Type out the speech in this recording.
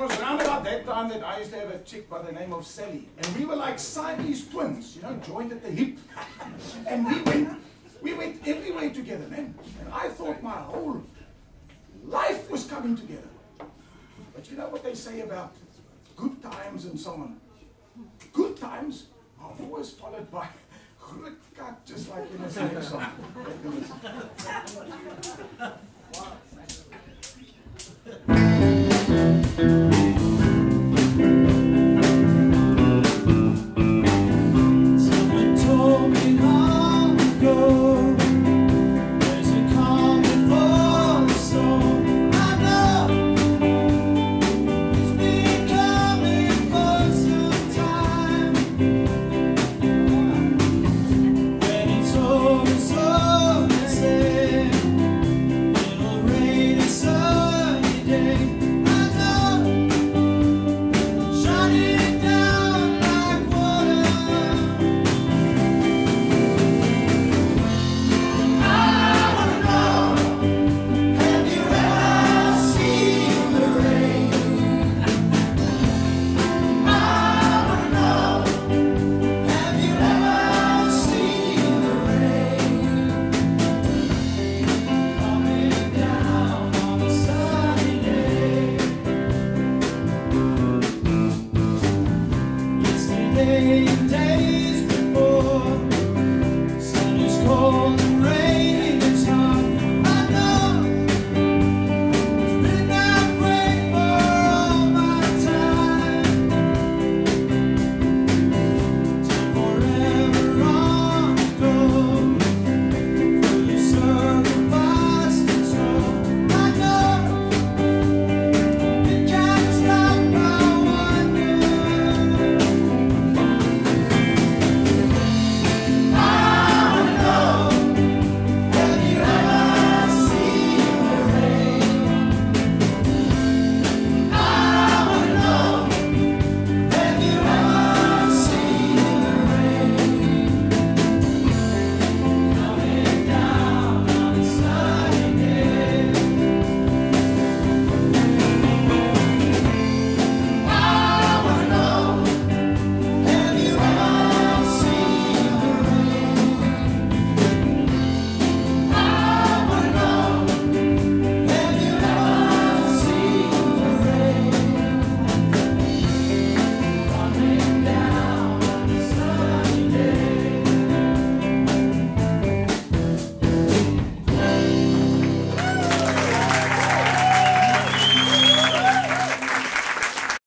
was around about that time that I used to have a chick by the name of Sally. And we were like Siamese twins, you know, joined at the hip. and we went, we went everywhere together, man. And I thought my whole life was coming together. But you know what they say about good times and so on? Good times are always followed by groot kat, just like in next song. days before sun is cold.